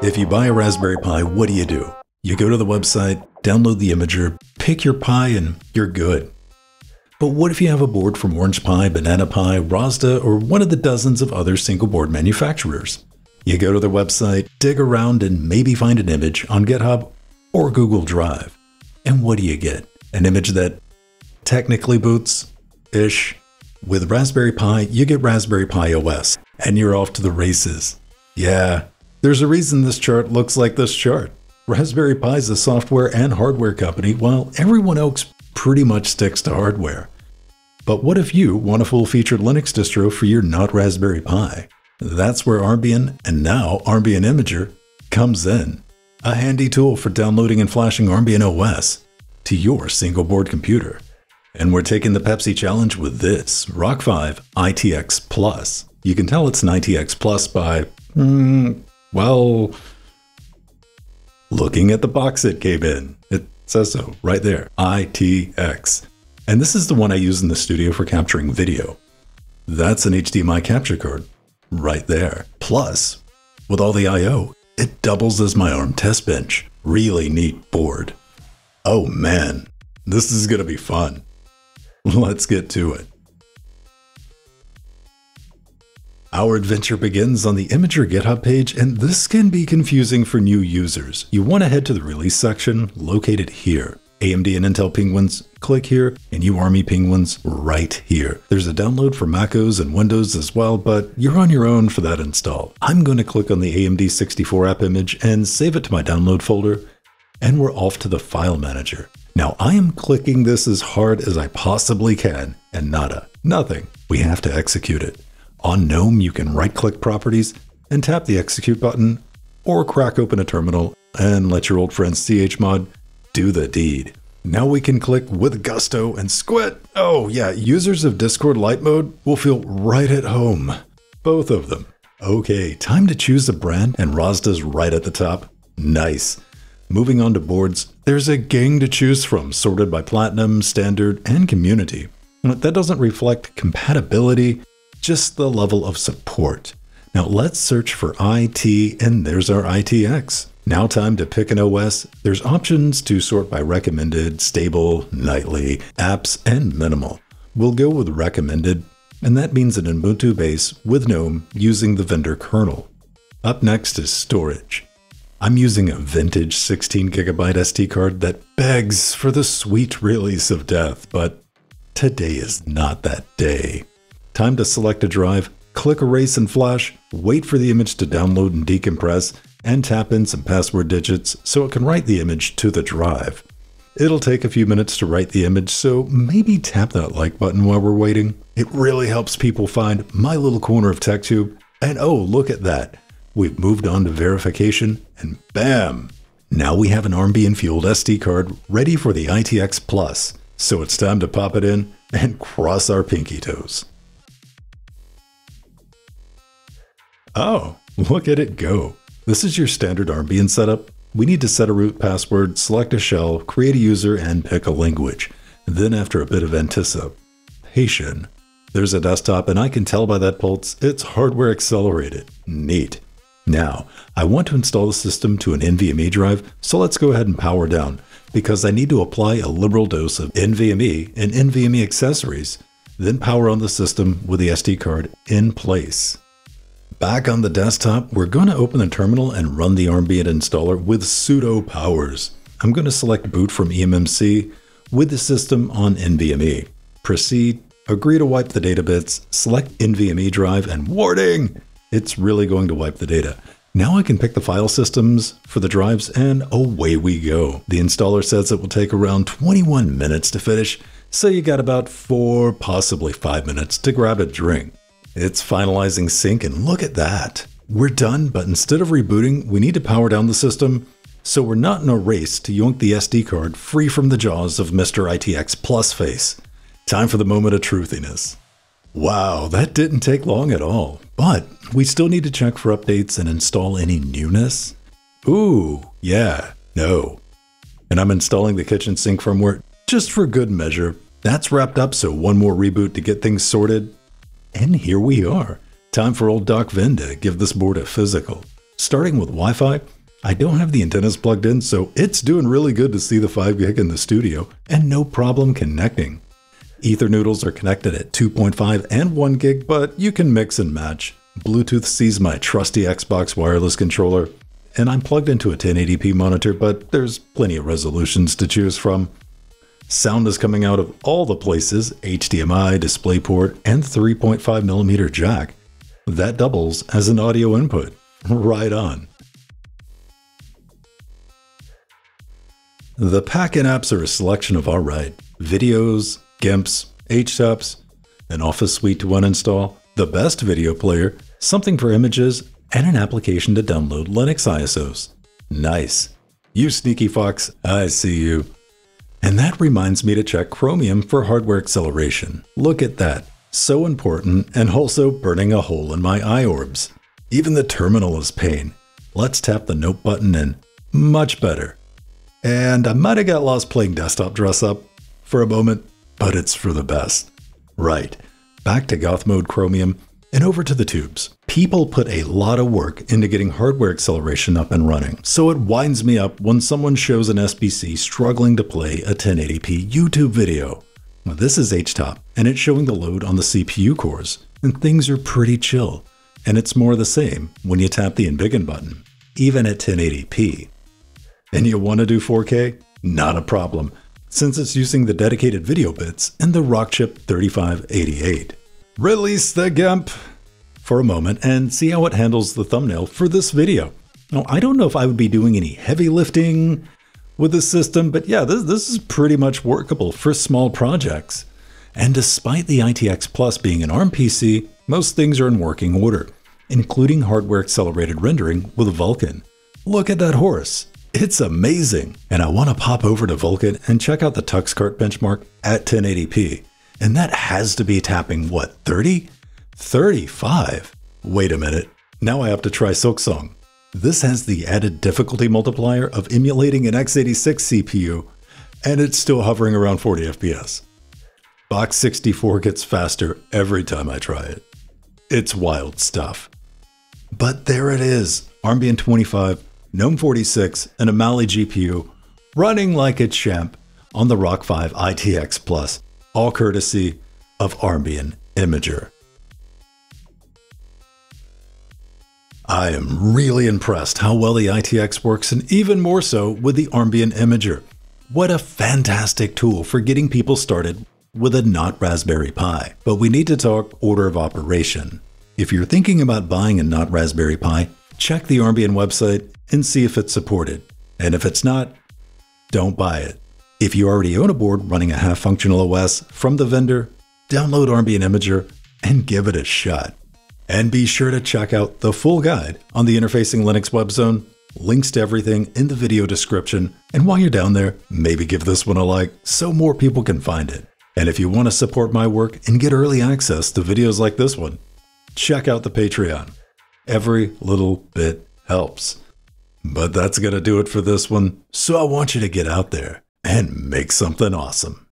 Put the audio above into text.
If you buy a Raspberry Pi, what do you do? You go to the website, download the imager, pick your Pi, and you're good. But what if you have a board from Orange Pi, Banana Pi, Radxa, or one of the dozens of other single board manufacturers? You go to their website, dig around, and maybe find an image on GitHub or Google Drive. And what do you get? An image that technically boots ish. With Raspberry Pi, you get Raspberry Pi OS, and you're off to the races. Yeah, there's a reason this chart looks like this chart. Raspberry Pi is a software and hardware company, while everyone else pretty much sticks to hardware. But what if you want a full featured Linux distro for your not Raspberry Pi? That's where Armbian, and now Armbian Imager, comes in. A handy tool for downloading and flashing Armbian OS to your single board computer. And we're taking the Pepsi challenge with this Rock 5 ITX Plus. You can tell it's an ITX Plus by, mm, well, looking at the box it came in. It says so right there ITX. And this is the one I use in the studio for capturing video. That's an HDMI capture card right there. Plus, with all the I.O., it doubles as my ARM test bench. Really neat board. Oh man, this is gonna be fun. Let's get to it. Our adventure begins on the Imager GitHub page, and this can be confusing for new users. You want to head to the release section located here. AMD and Intel Penguins, click here, and you UARMY Penguins right here. There's a download for MacOS and Windows as well, but you're on your own for that install. I'm going to click on the AMD 64 app image and save it to my download folder, and we're off to the file manager. Now I am clicking this as hard as I possibly can, and nada, nothing. We have to execute it. On GNOME, you can right click properties and tap the execute button, or crack open a terminal and let your old friend chmod do the deed. Now we can click with gusto and squid. Oh yeah, users of Discord Light mode will feel right at home. Both of them. Okay, time to choose a brand and Radxa's right at the top. Nice. Moving on to boards, there's a gang to choose from, sorted by platinum, standard, and community. That doesn't reflect compatibility, just the level of support. Now let's search for IT, and there's our ITX. Now time to pick an OS. There's options to sort by recommended, stable, nightly, apps, and minimal. We'll go with recommended, and that means an Ubuntu base with GNOME using the vendor kernel. Up next is storage. I'm using a vintage 16GB SD card that begs for the sweet release of death, but today is not that day. Time to select a drive, click Erase and Flash, wait for the image to download and decompress, and tap in some password digits so it can write the image to the drive. It'll take a few minutes to write the image, so maybe tap that like button while we're waiting. It really helps people find my little corner of TechTube. And oh, look at that. We've moved on to verification, and bam! Now we have an Armbian fueled SD card ready for the ITX Plus, so it's time to pop it in and cross our pinky toes. Oh, look at it go. This is your standard Armbian setup. We need to set a root password, select a shell, create a user, and pick a language. Then after a bit of anticipation, there's a desktop and I can tell by that pulse it's hardware accelerated. Neat. Now, I want to install the system to an NVMe drive, so let's go ahead and power down, because I need to apply a liberal dose of NVMe and NVMe accessories, then power on the system with the SD card in place. Back on the desktop, we're going to open the terminal and run the Armbian installer with sudo powers. I'm going to select boot from eMMC with the system on NVMe. Proceed, agree to wipe the data bits, select NVMe drive, and warning! It's really going to wipe the data. Now I can pick the file systems for the drives and away we go. The installer says it will take around 21 minutes to finish, so you got about 4, possibly 5 minutes to grab a drink. It's finalizing sync, and look at that. We're done, but instead of rebooting, we need to power down the system, so we're not in a race to yoink the SD card free from the jaws of Mr. ITX Plus face. Time for the moment of truthiness. Wow, that didn't take long at all, but we still need to check for updates and install any newness. Ooh, yeah, no. And I'm installing the kitchen sink firmware just for good measure. That's wrapped up, so one more reboot to get things sorted, and here we are. Time for old Doc Venn to give this board a physical. Starting with Wi Fi, I don't have the antennas plugged in, so it's doing really good to see the 5 gig in the studio and no problem connecting. Ether noodles are connected at 2.5 and 1 gig, but you can mix and match. Bluetooth sees my trusty Xbox wireless controller, and I'm plugged into a 1080p monitor, but there's plenty of resolutions to choose from. Sound is coming out of all the places HDMI, DisplayPort, and 3.5mm jack. That doubles as an audio input. Right on. The pack-in apps are a selection of alright videos, GIMPs, HTOPs, an Office suite to uninstall, the best video player, something for images, and an application to download Linux ISOs. Nice. You sneaky fox, I see you. And that reminds me to check Chromium for hardware acceleration. Look at that. So important and also burning a hole in my eye orbs. Even the terminal is pain. Let's tap the note button and much better. And I might have got lost playing desktop dress up for a moment, but it's for the best. Right, back to goth mode Chromium and over to the tubes. People put a lot of work into getting hardware acceleration up and running, so it winds me up when someone shows an SBC struggling to play a 1080p YouTube video. Now, this is HTOP, and it's showing the load on the CPU cores, and things are pretty chill. And it's more the same when you tap the Embiggen button, even at 1080p. And you want to do 4K? Not a problem, since it's using the dedicated video bits in the Rockchip 3588. Release the GIMP for a moment and see how it handles the thumbnail for this video. Now, I don't know if I would be doing any heavy lifting with this system, but yeah, this, this is pretty much workable for small projects. And despite the ITX Plus being an ARM PC, most things are in working order, including hardware accelerated rendering with Vulkan. Look at that horse. It's amazing. And I want to pop over to Vulkan and check out the TuxKart benchmark at 1080p. And that has to be tapping what, 30? 35? Wait a minute. Now I have to try Silksong. This has the added difficulty multiplier of emulating an x86 CPU, and it's still hovering around 40 FPS. Box 64 gets faster every time I try it. It's wild stuff. But there it is Armbian 25, GNOME 46, and a Mali GPU running like a champ on the Rock 5 ITX Plus all courtesy of Armbian Imager. I am really impressed how well the ITX works and even more so with the Armbian Imager. What a fantastic tool for getting people started with a not Raspberry Pi. But we need to talk order of operation. If you're thinking about buying a not Raspberry Pi, check the Armbian website and see if it's supported. And if it's not, don't buy it. If you already own a board running a half functional OS from the vendor, download Armbian Imager and give it a shot. And be sure to check out the full guide on the Interfacing Linux web zone. Links to everything in the video description. And while you're down there, maybe give this one a like so more people can find it. And if you want to support my work and get early access to videos like this one, check out the Patreon. Every little bit helps. But that's going to do it for this one, so I want you to get out there and make something awesome.